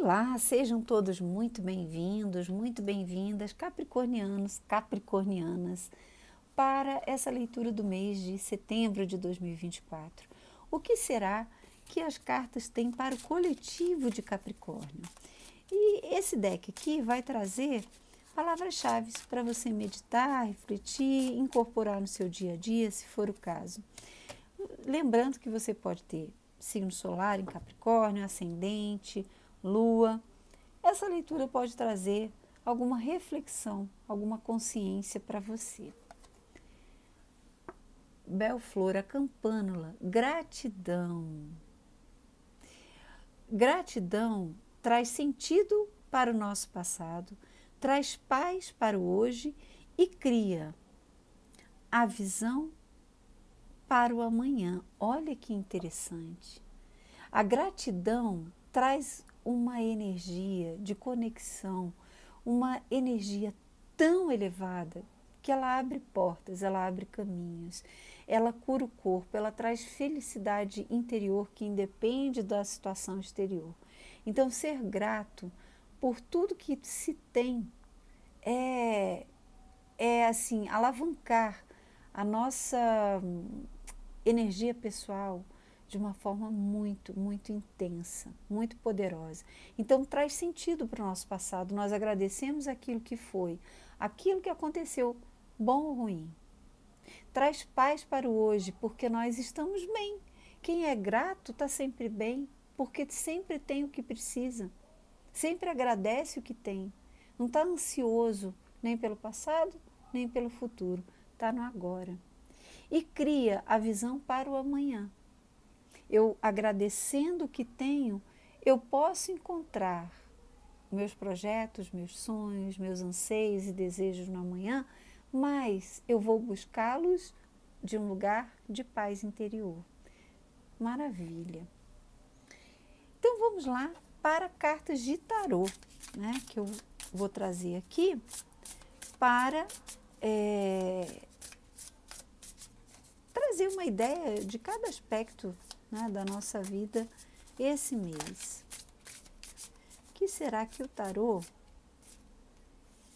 Olá, sejam todos muito bem-vindos, muito bem-vindas, capricornianos, capricornianas, para essa leitura do mês de setembro de 2024. O que será que as cartas têm para o coletivo de Capricórnio? E esse deck aqui vai trazer palavras-chave para você meditar, refletir, incorporar no seu dia a dia, se for o caso. Lembrando que você pode ter signo solar em Capricórnio, ascendente, lua. Essa leitura pode trazer alguma reflexão, alguma consciência para você. Belflor, a campânula, gratidão. Gratidão traz sentido para o nosso passado, traz paz para o hoje e cria a visão para o amanhã. Olha que interessante. A gratidão traz uma energia de conexão, uma energia tão elevada que ela abre portas, ela abre caminhos, ela cura o corpo, ela traz felicidade interior que independe da situação exterior. Então, ser grato por tudo que se tem é, é assim, alavancar a nossa energia pessoal de uma forma muito, muito intensa, muito poderosa. Então traz sentido para o nosso passado. Nós agradecemos aquilo que foi, aquilo que aconteceu, bom ou ruim. Traz paz para o hoje, porque nós estamos bem. Quem é grato está sempre bem, porque sempre tem o que precisa. Sempre agradece o que tem. Não está ansioso nem pelo passado, nem pelo futuro. Está no agora. E cria a visão para o amanhã eu agradecendo o que tenho, eu posso encontrar meus projetos, meus sonhos, meus anseios e desejos no amanhã, mas eu vou buscá-los de um lugar de paz interior. Maravilha. Então vamos lá para cartas de tarô, né, que eu vou trazer aqui para é, trazer uma ideia de cada aspecto né, da nossa vida esse mês. O que será que o tarô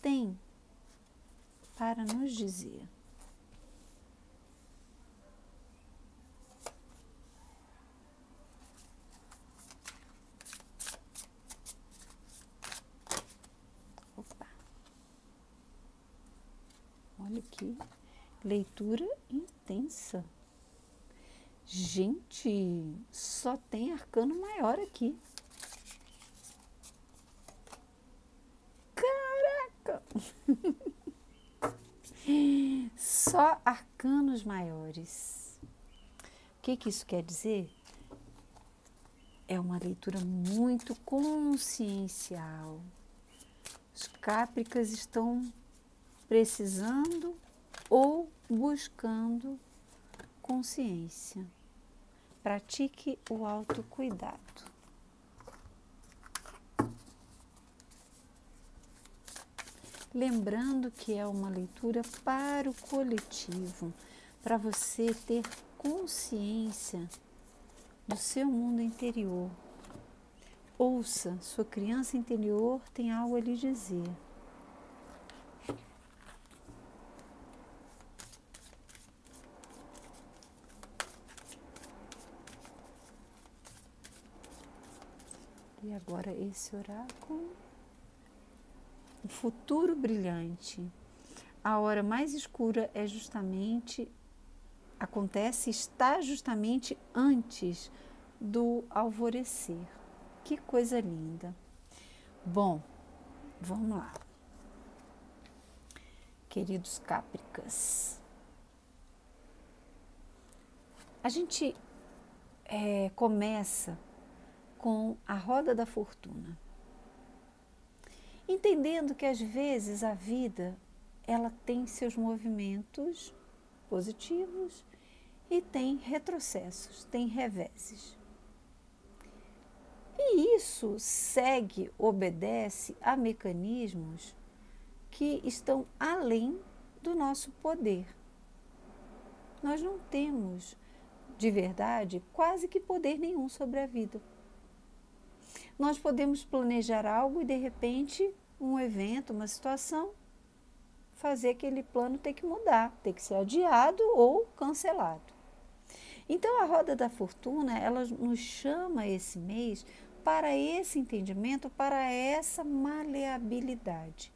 tem para nos dizer? Opa. Olha que leitura intensa. Gente, só tem arcano maior aqui. Caraca! Só arcanos maiores. O que, que isso quer dizer? É uma leitura muito consciencial. Os cápricas estão precisando ou buscando consciência. Pratique o autocuidado. Lembrando que é uma leitura para o coletivo, para você ter consciência do seu mundo interior. Ouça, sua criança interior tem algo a lhe dizer. E agora esse oráculo. O futuro brilhante. A hora mais escura é justamente acontece está justamente antes do alvorecer. Que coisa linda. Bom, vamos lá. Queridos Cápricas, a gente é, começa com a roda da fortuna. Entendendo que às vezes a vida ela tem seus movimentos positivos e tem retrocessos, tem reveses. E isso segue, obedece a mecanismos que estão além do nosso poder. Nós não temos, de verdade, quase que poder nenhum sobre a vida. Nós podemos planejar algo e de repente um evento, uma situação, fazer aquele plano ter que mudar, ter que ser adiado ou cancelado. Então a roda da fortuna, ela nos chama esse mês para esse entendimento, para essa maleabilidade.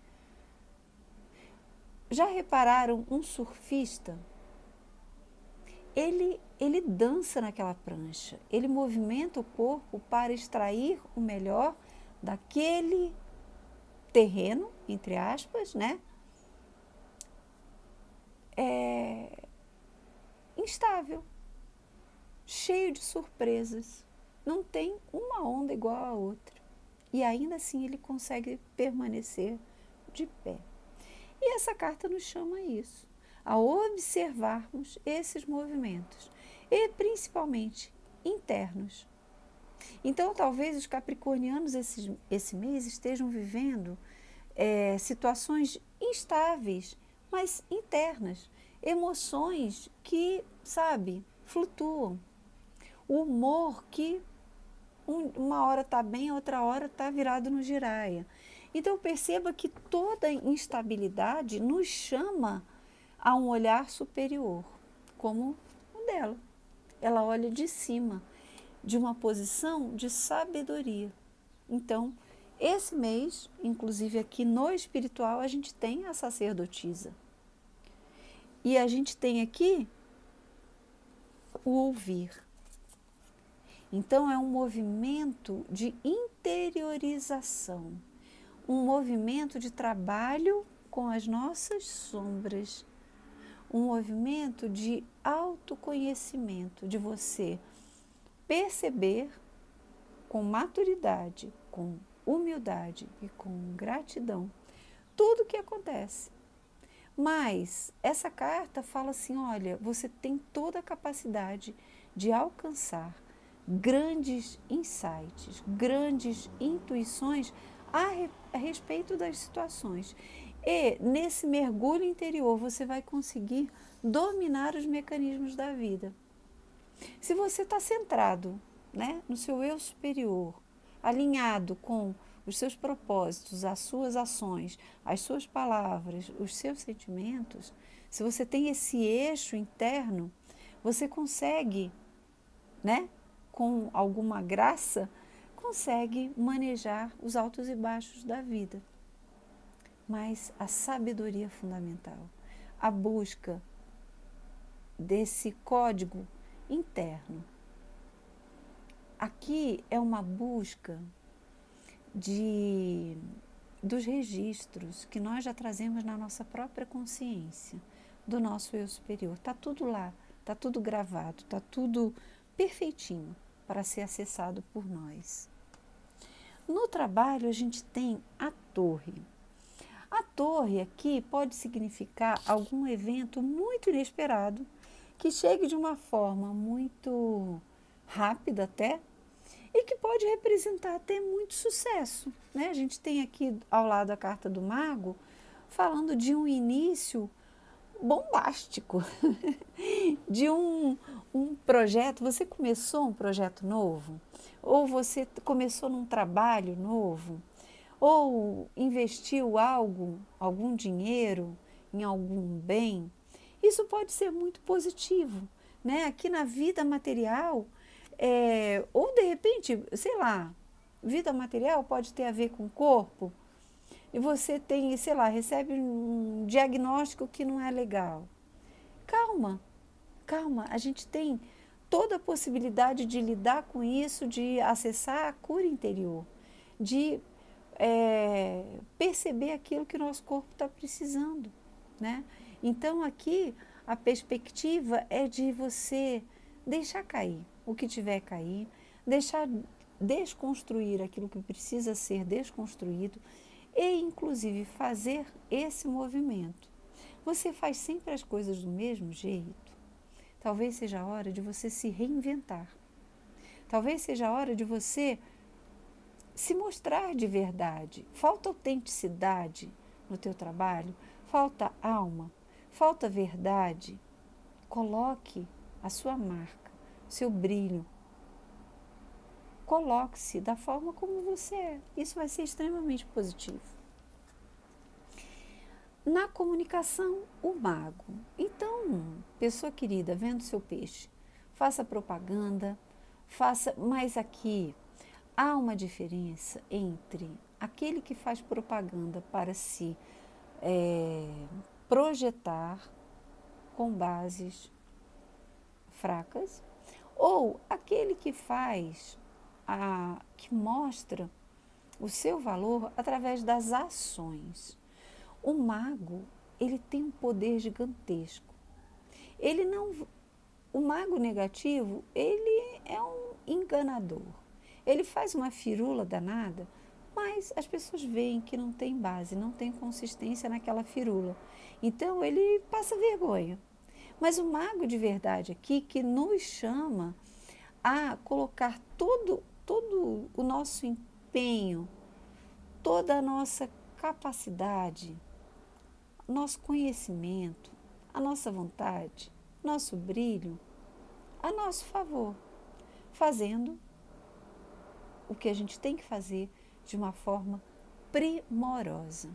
Já repararam um surfista? Ele, ele dança naquela prancha, ele movimenta o corpo para extrair o melhor daquele terreno, entre aspas, né? É, instável, cheio de surpresas. Não tem uma onda igual a outra. E ainda assim ele consegue permanecer de pé. E essa carta nos chama a isso, a observarmos esses movimentos, e principalmente internos. Então, talvez os capricornianos esse, esse mês estejam vivendo é, situações instáveis, mas internas, emoções que, sabe, flutuam. O humor que um, uma hora está bem, outra hora está virado no giraia. Então perceba que toda instabilidade nos chama a um olhar superior, como o dela. Ela olha de cima, de uma posição de sabedoria. Então, esse mês, inclusive aqui no espiritual, a gente tem a sacerdotisa. E a gente tem aqui o ouvir. Então, é um movimento de interiorização, um movimento de trabalho com as nossas sombras, um movimento de autoconhecimento, de você perceber com maturidade, com humildade e com gratidão tudo o que acontece. Mas essa carta fala assim: olha, você tem toda a capacidade de alcançar grandes insights, grandes intuições a, re, a respeito das situações. E nesse mergulho interior você vai conseguir dominar os mecanismos da vida. Se você está centrado né, no seu eu superior, alinhado com os seus propósitos, as suas ações, as suas palavras, os seus sentimentos, se você tem esse eixo interno, você consegue, né, com alguma graça, consegue manejar os altos e baixos da vida. Mas a sabedoria fundamental, a busca desse código interno. Aqui é uma busca de dos registros que nós já trazemos na nossa própria consciência, do nosso eu superior. Está tudo lá, está tudo gravado, está tudo perfeitinho para ser acessado por nós. No trabalho, a gente tem a torre. A torre aqui pode significar algum evento muito inesperado que chegue de uma forma muito rápida até e que pode representar até muito sucesso. Né? A gente tem aqui ao lado a carta do mago falando de um início bombástico, de um, um projeto. Você começou um projeto novo? Ou você começou num trabalho novo? Ou investiu algo, algum dinheiro em algum bem? Isso pode ser muito positivo. Né? Aqui na vida material, é, ou de repente, sei lá, vida material pode ter a ver com o corpo, e você tem, sei lá, recebe um diagnóstico que não é legal. Calma, calma, a gente tem toda a possibilidade de lidar com isso, de acessar a cura interior, de é, perceber aquilo que o nosso corpo está precisando, né? Então aqui a perspectiva é de você deixar cair o que tiver cair, deixar desconstruir aquilo que precisa ser desconstruído e, inclusive, fazer esse movimento. Você faz sempre as coisas do mesmo jeito? Talvez seja a hora de você se reinventar. Talvez seja a hora de você se mostrar de verdade. Falta autenticidade no teu trabalho, falta alma, falta verdade. Coloque a sua marca, seu brilho. coloque-se da forma como você é. Isso vai ser extremamente positivo. Na comunicação, o mago. Então, pessoa querida, vendo seu peixe, faça propaganda, faça, mas aqui há uma diferença entre aquele que faz propaganda para se é, projetar com bases fracas ou aquele que faz a que mostra o seu valor através das ações. O mago, ele tem um poder gigantesco. Ele não o mago negativo, ele é um enganador. Ele faz uma firula danada, mas as pessoas veem que não tem base, não tem consistência naquela firula. Então ele passa vergonha. Mas o mago de verdade aqui que nos chama a colocar todo, todo o nosso empenho, toda a nossa capacidade, nosso conhecimento, a nossa vontade, nosso brilho a nosso favor, fazendo o que a gente tem que fazer de uma forma primorosa.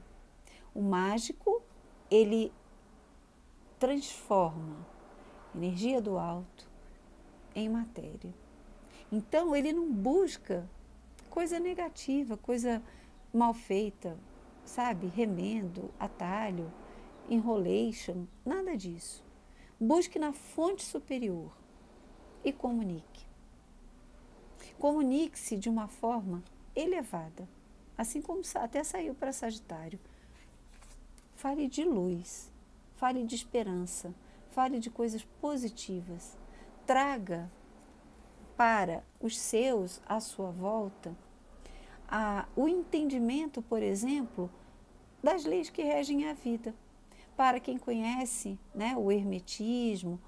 O mágico, ele transforma energia do alto em matéria. Então, ele não busca coisa negativa, coisa mal feita, sabe? Remendo, atalho, enrolation, nada disso. Busque na fonte superior e comunique. Comunique-se de uma forma elevada, assim como até saiu para Sagitário. Fale de luz, fale de esperança, fale de coisas positivas. Traga para os seus à sua volta a, o entendimento, por exemplo, das leis que regem a vida. Para quem conhece né, o hermetismo,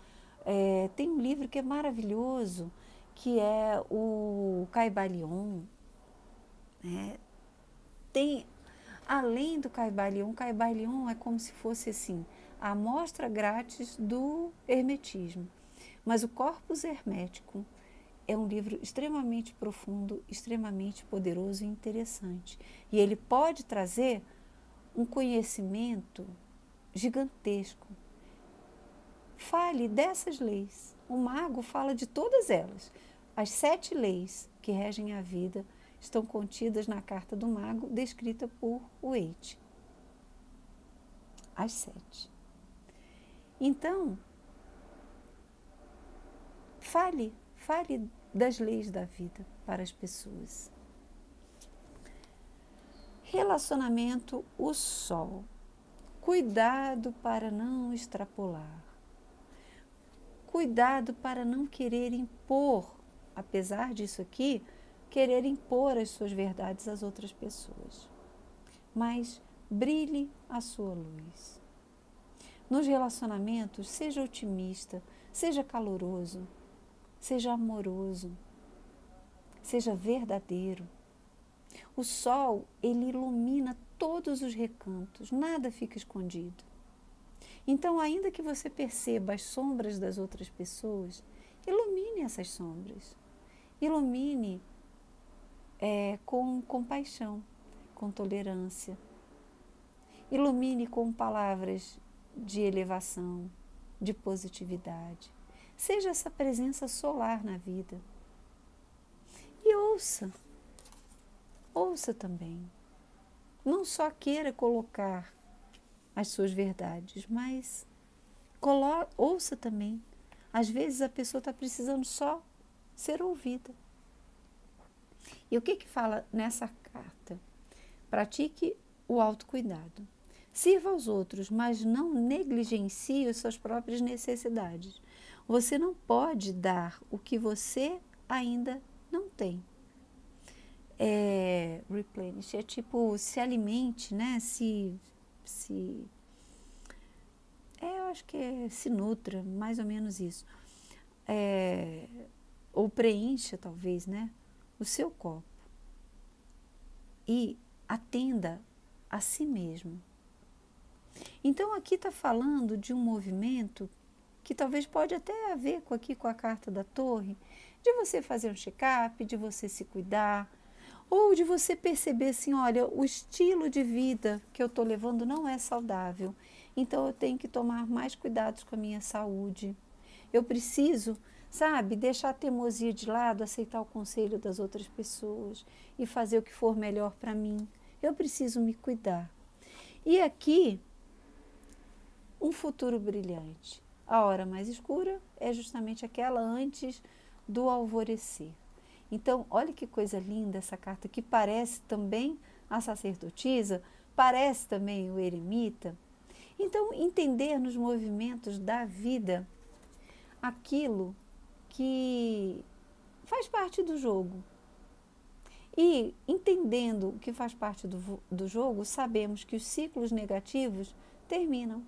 é, tem um livro que é maravilhoso, que é o Caibalion. Né? Tem, além do Caibalion, Caibalion é como se fosse assim, a amostra grátis do hermetismo. Mas o Corpus Hermético é um livro extremamente profundo, extremamente poderoso e interessante. E ele pode trazer um conhecimento gigantesco. Fale dessas leis. O mago fala de todas elas. As sete leis que regem a vida estão contidas na carta do mago, descrita por Waite. As sete. Então, fale, fale das leis da vida para as pessoas. Relacionamento, o sol. Cuidado para não extrapolar. Cuidado para não querer impor, apesar disso aqui, querer impor as suas verdades às outras pessoas. Mas brilhe a sua luz. Nos relacionamentos, seja otimista, seja caloroso, seja amoroso, seja verdadeiro. O sol, ele ilumina todos os recantos, nada fica escondido. Então, ainda que você perceba as sombras das outras pessoas, ilumine essas sombras. Ilumine é, com compaixão, com tolerância. Ilumine com palavras de elevação, de positividade. Seja essa presença solar na vida. E ouça. Ouça também. Não só queira colocar as suas verdades, mas ouça também. Às vezes a pessoa está precisando só ser ouvida. E o que que fala nessa carta? Pratique o autocuidado. Sirva aos outros, mas não negligencie as suas próprias necessidades. Você não pode dar o que você ainda não tem. É, replenish é tipo se alimente, né? Se, se é, eu acho que é, se nutra, mais ou menos isso. É, ou preencha, talvez, né? O seu copo. E atenda a si mesmo. Então aqui está falando de um movimento que talvez pode até haver com aqui com a carta da torre, de você fazer um check-up, de você se cuidar, ou de você perceber assim, olha, o estilo de vida que eu estou levando não é saudável, então eu tenho que tomar mais cuidados com a minha saúde. Eu preciso, sabe, deixar a teimosia de lado, aceitar o conselho das outras pessoas e fazer o que for melhor para mim. Eu preciso me cuidar. E aqui, um futuro brilhante. A hora mais escura é justamente aquela antes do alvorecer. Então, olha que coisa linda essa carta que parece também a sacerdotisa, parece também o eremita. Então, entender nos movimentos da vida aquilo que faz parte do jogo. E entendendo o que faz parte do, do jogo, sabemos que os ciclos negativos terminam.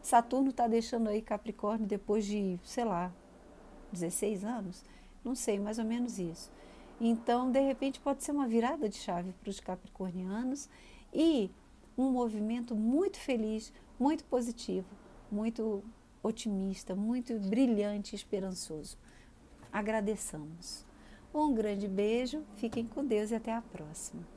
Saturno está deixando aí Capricórnio depois de, sei lá, 16 anos, não sei, mais ou menos isso. Então, de repente, pode ser uma virada de chave para os capricornianos e um movimento muito feliz, muito positivo, muito otimista, muito brilhante e esperançoso. Agradeçamos. Um grande beijo, fiquem com Deus e até a próxima.